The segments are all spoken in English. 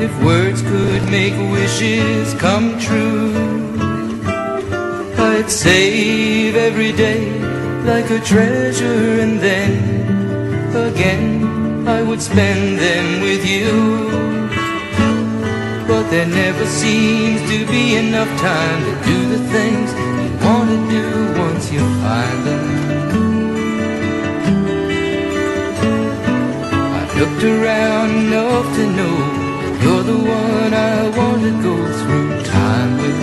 if words could make wishes come true, I'd save every day like a treasure and then again I would spend them with you. But there never seems to be enough time to do the things you want to do once you find them. I've looked around enough to know you're the one I want to go through time with.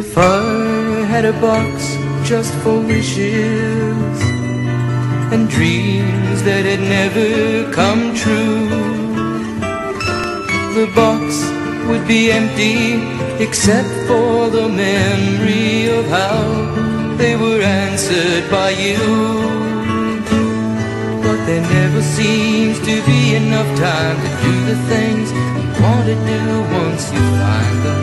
If I had a box just for wishes and dreams that had never come true the box would be empty except for the memory of how they were answered by you. But there never seems to be enough time to do the things you want to do once you find them.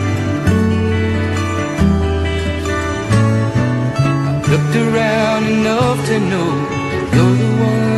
I've looked around enough to know you're the one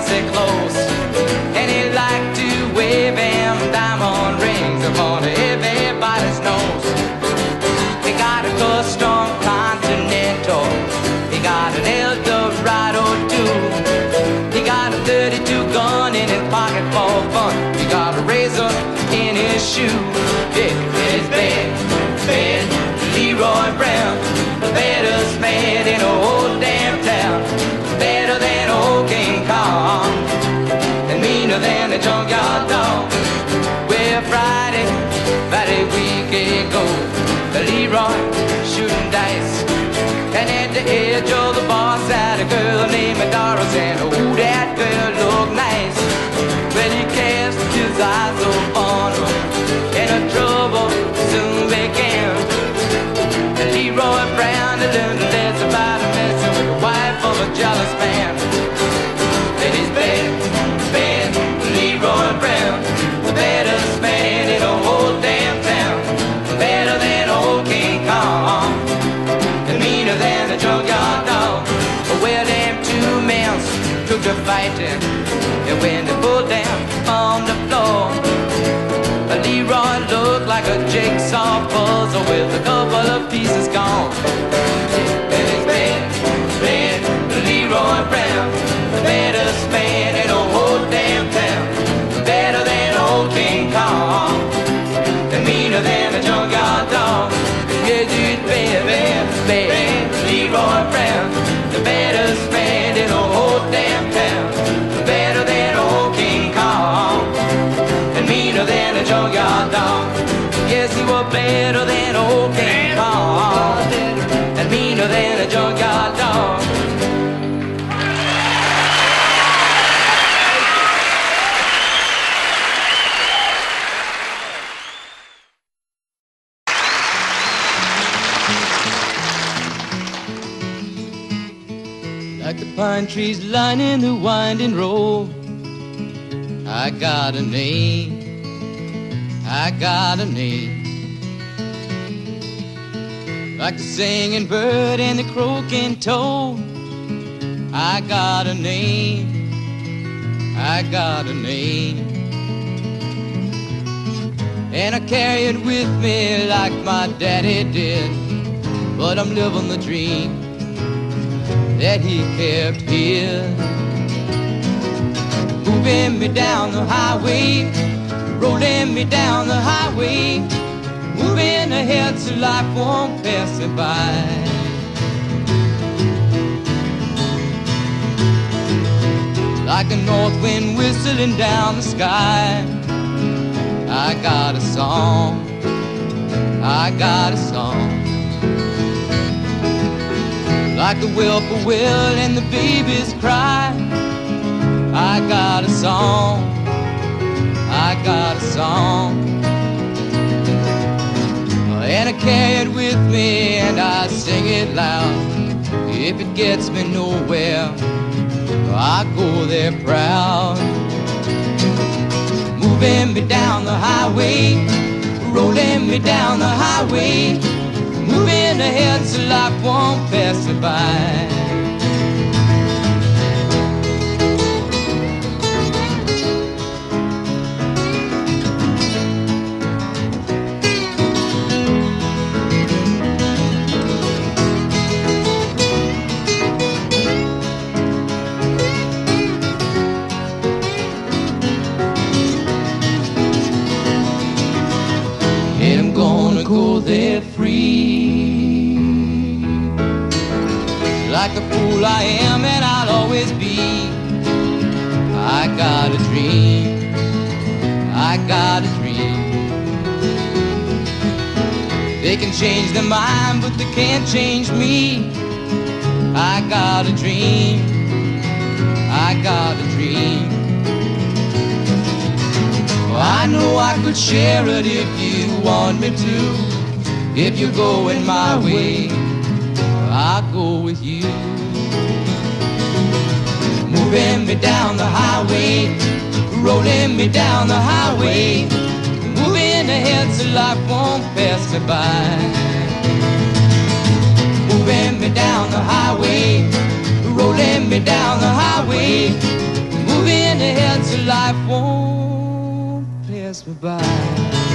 fancy clothes. And he liked to wave them diamond rings upon everybody's nose. He got a custom Continental. He got an Eldorado too. He got a 32 gun in his pocket for fun. He got a razor in his shoe. catch on your dog. Well, Friday, Friday week ago, the Leroy shooting dice. And at the edge of the bar sat a girl named Adora Sandoway. Better than old King Kong. Winding road. I got a name. I got a name. Like the singing bird and the croaking toad. I got a name. I got a name. And I carry it with me like my daddy did. But I'm living the dream that he kept here. Moving me down the highway, rolling me down the highway, moving ahead so life won't pass me by. like a north wind whistling down the sky. I got a song, I got a song. Like the whippoorwill and the babies cry. I got a song, I got a song. And I carry it with me and I sing it loud. If it gets me nowhere. I go there proud. Moving me down the highway, rolling me down the highway, moving ahead so life won't pass me by. Can't change me. I got a dream, I got a dream. I know I could share it if you want me to, if you're going my way. I'll go with you. Moving me down the highway, rolling me down the highway, moving ahead so life won't pass me by. Moving me down the highway, rolling me down the highway, moving ahead so life won't pass me by.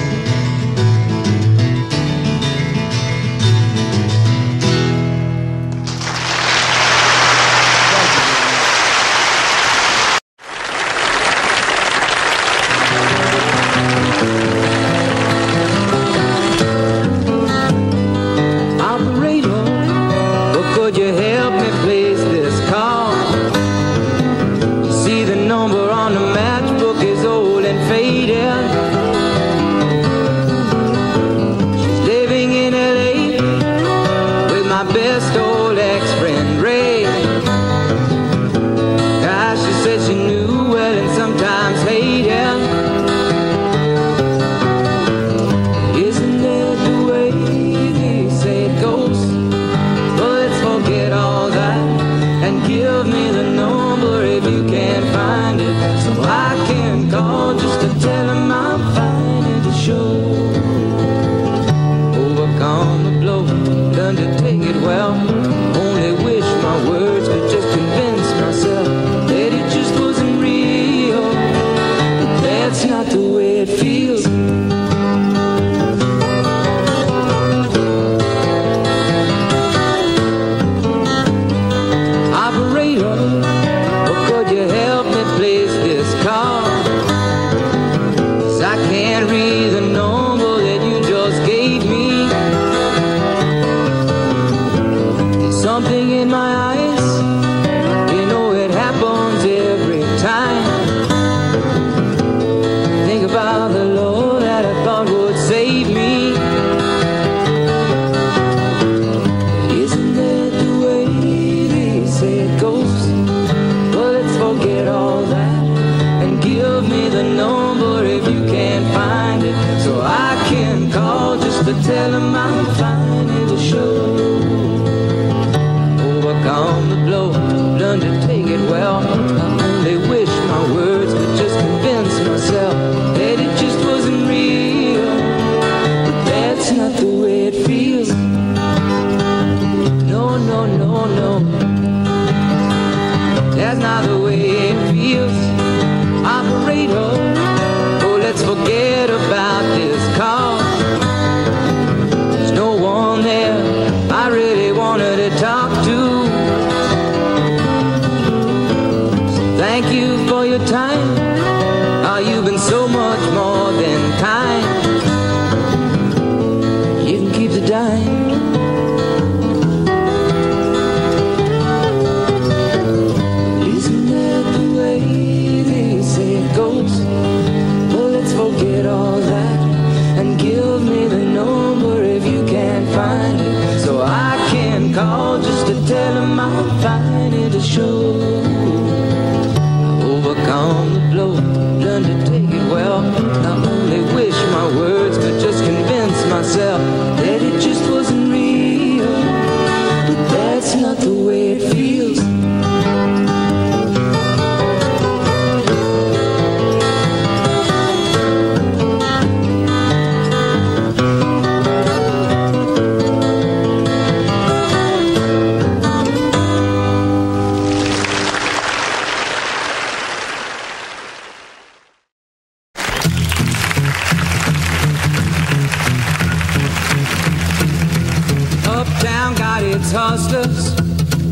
Hustlers,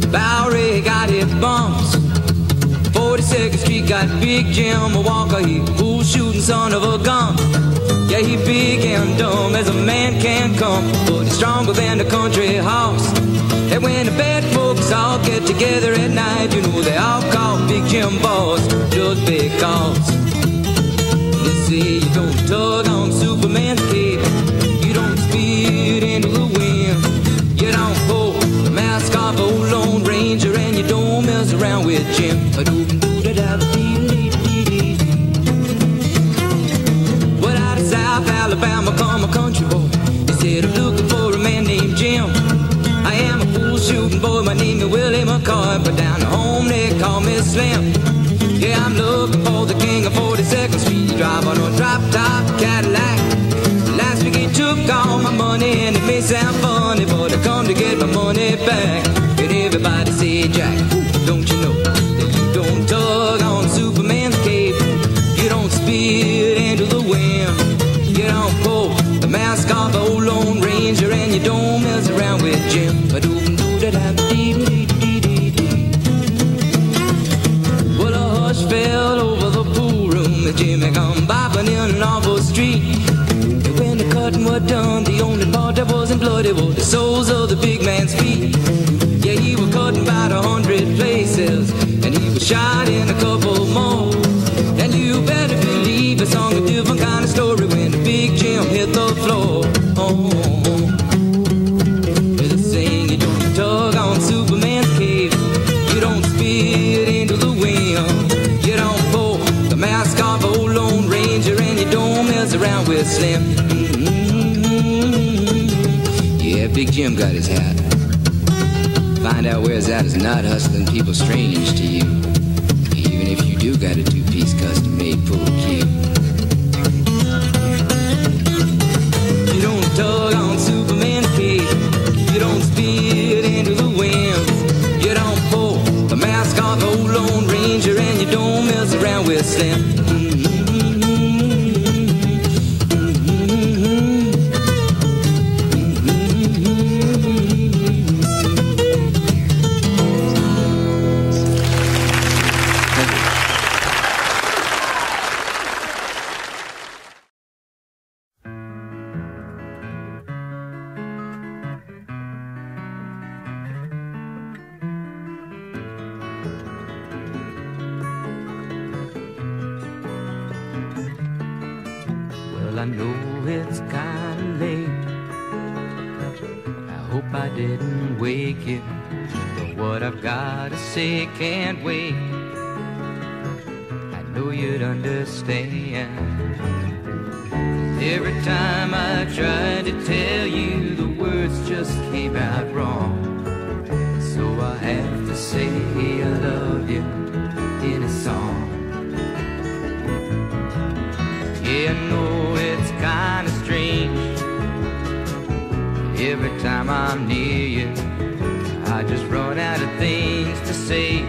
Bowery got its bums. 42nd Street got Big Jim Walker, he fool shooting son of a gun. Yeah, he big and dumb as a man can come, but he's stronger than the country horse. And when the bad folks all get together at night, you know they all call Big Jim boss just because. They say you don't tug on Superman's cape, around with Jim. Out of South Alabama come a country boy. Said, I'm looking for a man named Jim. I am a fool shooting boy, my name is Willie McCoy, but down home they call me Slim. Yeah, I'm looking for the king of 42nd Street, driving on a drop top Cadillac. Last week he took all my money, and it may sound funny, Big Jim got his hat. Find out where his at is not hustling people strange to you. Even if you do got a two-piece custom-made pool cue. You don't tug on Superman's cape. You don't speed into the wind. You don't pull the mask off old Lone Ranger, and you don't mess around with Slim. Hope I didn't wake you. But what I've gotta say can't wait. I know you'd understand. Every time I tried to tell you, the words just came out wrong. So I have to say I love you in a song. Yeah, I know it's kinda. Every time I'm near you, I just run out of things to say. I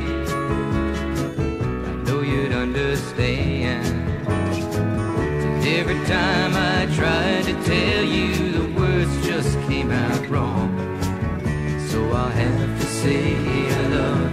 know you'd understand. Every time I tried to tell you, the words just came out wrong. So I'll have to say I love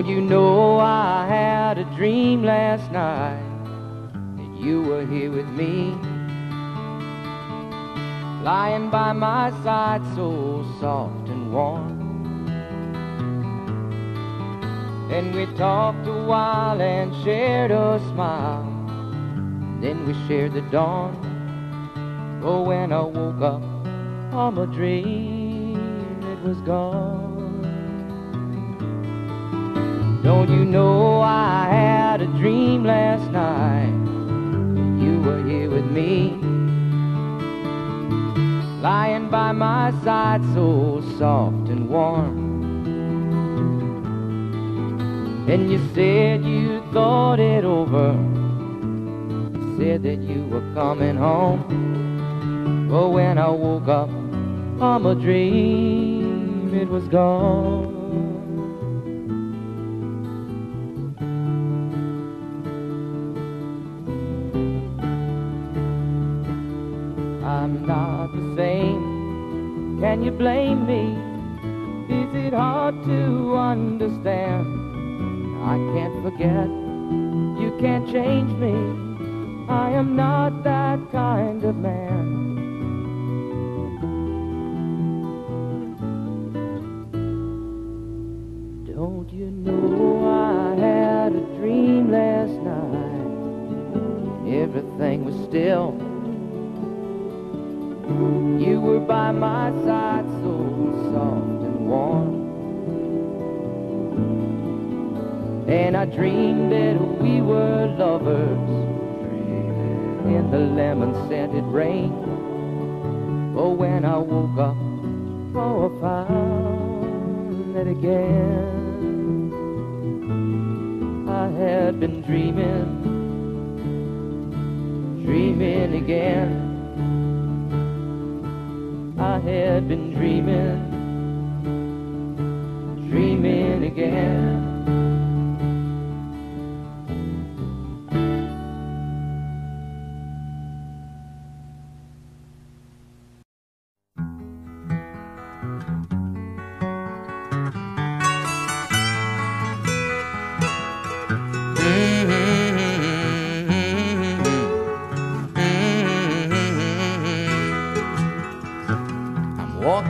Don't you know I had a dream last night that you were here with me? Lying by my side so soft and warm. And we talked a while and shared a smile. Then we shared the dawn. Oh, when I woke up from a dream, it was gone. Don't you know I had a dream last night you were here with me? Lying by my side so soft and warm. And you said you thought it over. Said that you were coming home. But when I woke up from a dream, it was gone. Can you blame me? Is it hard to understand? I can't forget. You can't change me. I am not that kind of man. Don't you know I had a dream last night? Everything was still. You were by my side so soft and warm. And I dreamed that we were lovers in the lemon scented rain. Oh, when I woke up, oh, I found that again. I had been dreaming, dreaming again. I had been dreaming, dreaming again.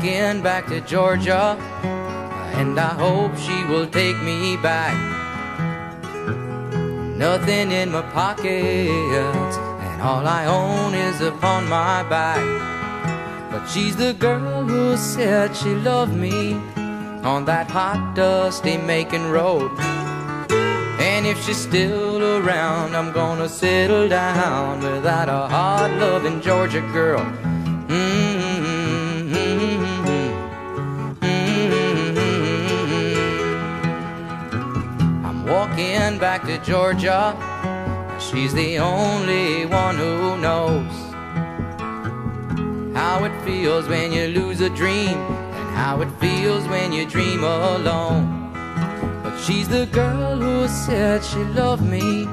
Walking back to Georgia, and I hope she will take me back. Nothing in my pockets, and all I own is upon my back. But she's the girl who said she loved me on that hot, dusty Macon road. And if she's still around, I'm gonna settle down without a hard loving Georgia girl. I'm walking back to Georgia. She's the only one who knows how it feels when you lose a dream and how it feels when you dream alone. But she's the girl who said she loved me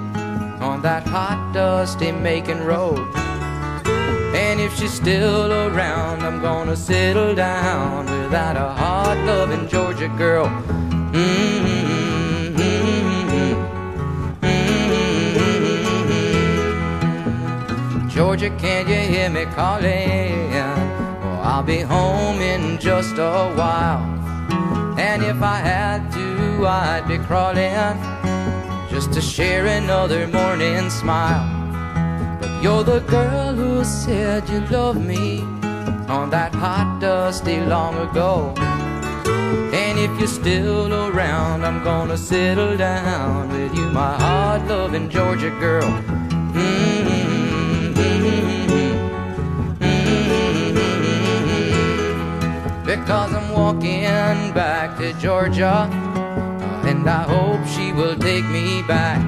on that hot, dusty Macon road. And if she's still around, I'm gonna settle down without a hard loving Georgia girl. Mm-hmm. Georgia, can you hear me calling? Oh, I'll be home in just a while. And if I had to, I'd be crawling just to share another morning smile. But you're the girl who said you loved me on that hot, dusty long ago. And if you're still around, I'm gonna settle down with you, my hard loving Georgia girl. Mm-hmm, Because I'm walking back to Georgia, and I hope she will take me back.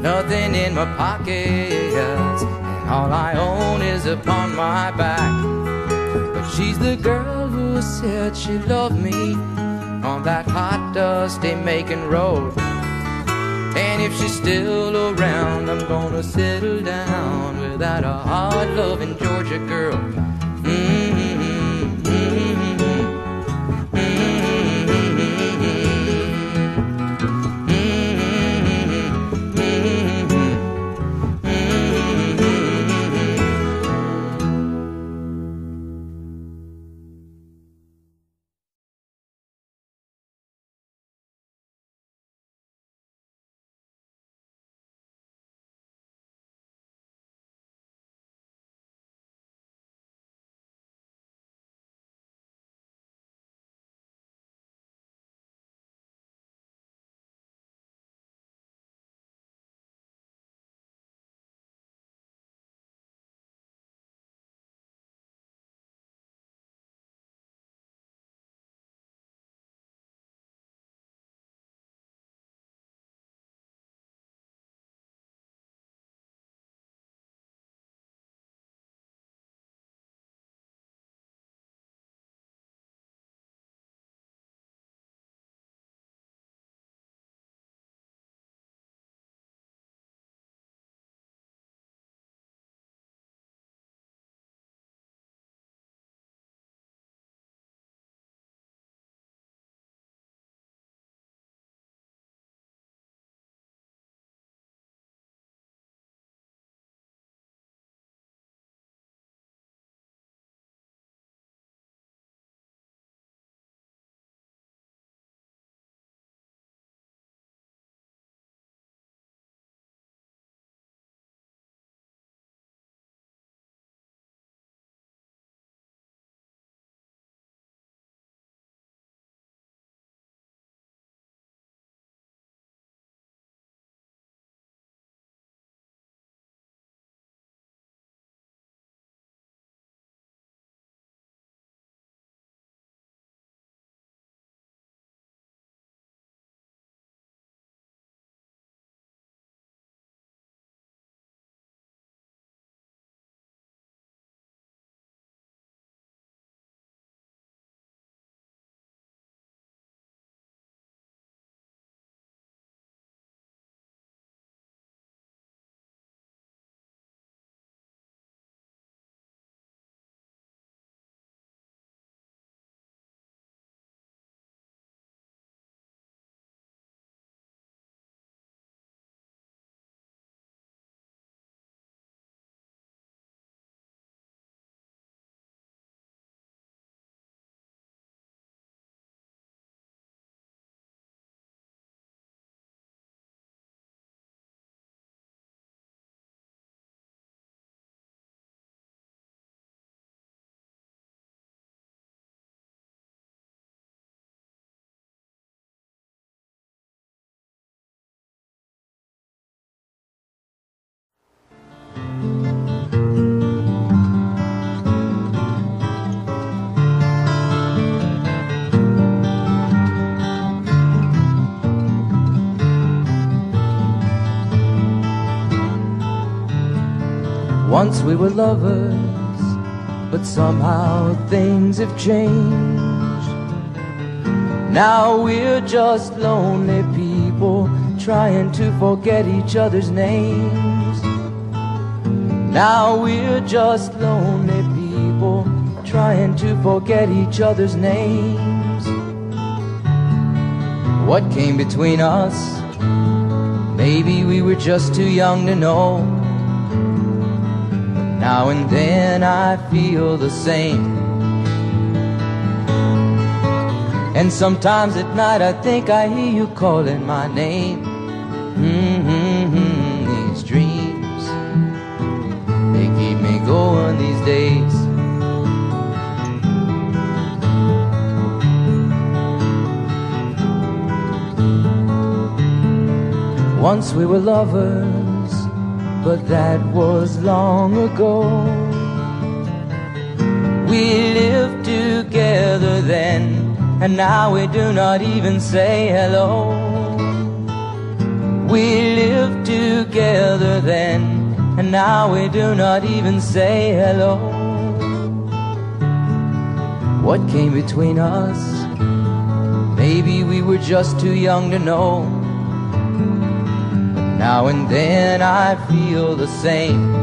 Nothing in my pockets, and all I own is upon my back. But she's the girl who said she loved me on that hot, dusty Macon road. And if she's still around, I'm gonna settle down without a hard loving Georgia girl. Once we were lovers, but somehow things have changed. Now we're just lonely people trying to forget each other's names. Now we're just lonely people trying to forget each other's names. What came between us? Maybe we were just too young to know. Now and then I feel the same. And sometimes at night I think I hear you calling my name. Mm-hmm, these dreams, they keep me going these days. Once we were lovers, but that was long ago. We lived together then and now we do not even say hello. We lived together then, and now we do not even say hello. What came between us? Maybe we were just too young to know. Now and then I feel the same.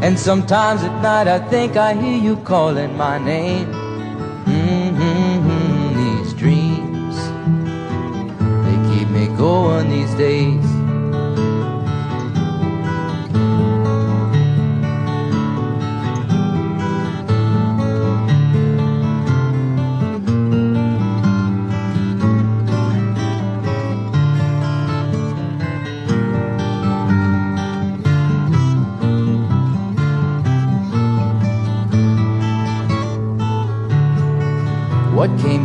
And sometimes at night I think I hear you calling my name. Mm-hmm, these dreams, they keep me going these days.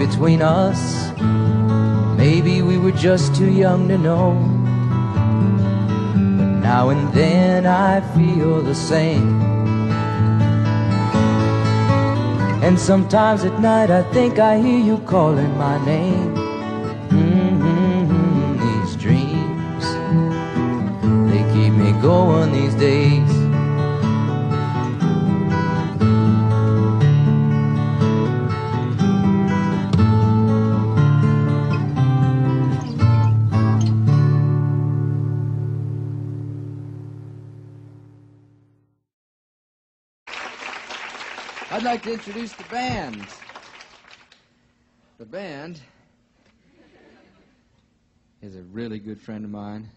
Between us. Maybe we were just too young to know. But now and then I feel the same. And sometimes at night I think I hear you calling my name. Mm-hmm, these dreams, they keep me going these days. Like to introduce the band. The band is a really good friend of mine,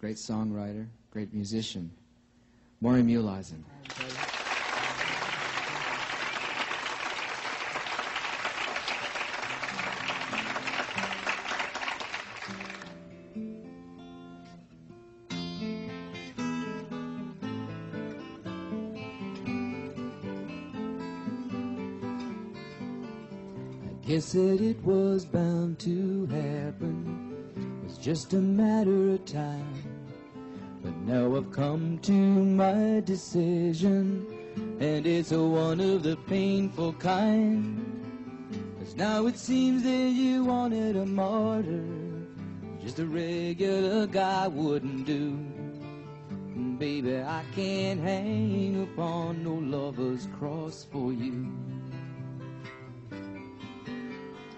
great songwriter, great musician, Maury Muehleisen. Guess that it was bound to happen. It was just a matter of time. But now I've come to my decision, and it's a one of the painful kind. Cause now it seems that you wanted a martyr, just a regular guy wouldn't do. Baby, I can't hang upon no lover's cross for you.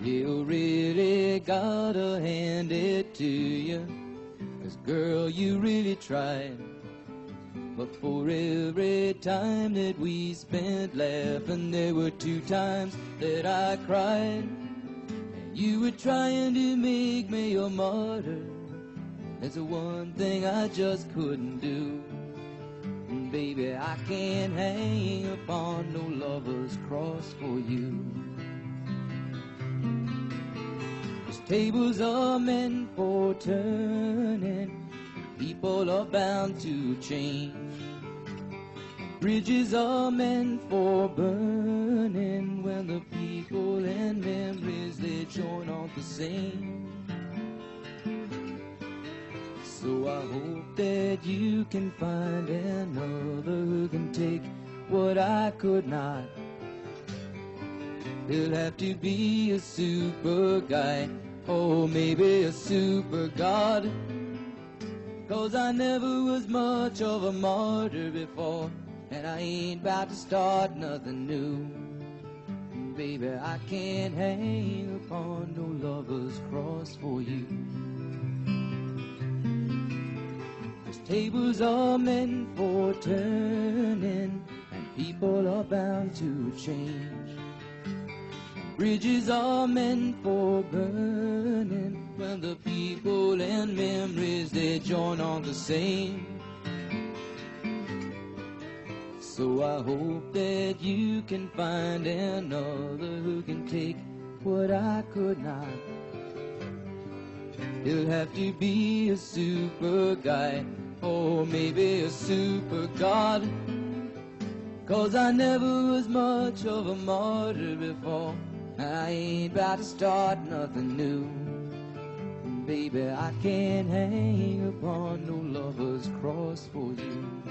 You really gotta hand it to you. Cause girl, you really tried. But for every time that we spent laughing, there were two times that I cried. And you were trying to make me a martyr. That's the one thing I just couldn't do. And baby, I can't hang upon no lover's cross for you. Tables are meant for turning, people are bound to change. Bridges are meant for burning when the people and memories they join on the same. So I hope that you can find another who can take what I could not. He'll have to be a super guy Oh, maybe a super god. Cause I never was much of a martyr before, and I ain't about to start nothing new. Baby, I can't hang upon no lover's cross for you. Cause tables are meant for turning, and people are bound to change. Bridges are meant for burning when the people and memories they join on the same. So I hope that you can find another who can take what I could not. He'll have to be a super guy or maybe a super god. Cause I never was much of a martyr before. I ain't about to start nothing new. Baby, I can't hang upon no lover's cross for you.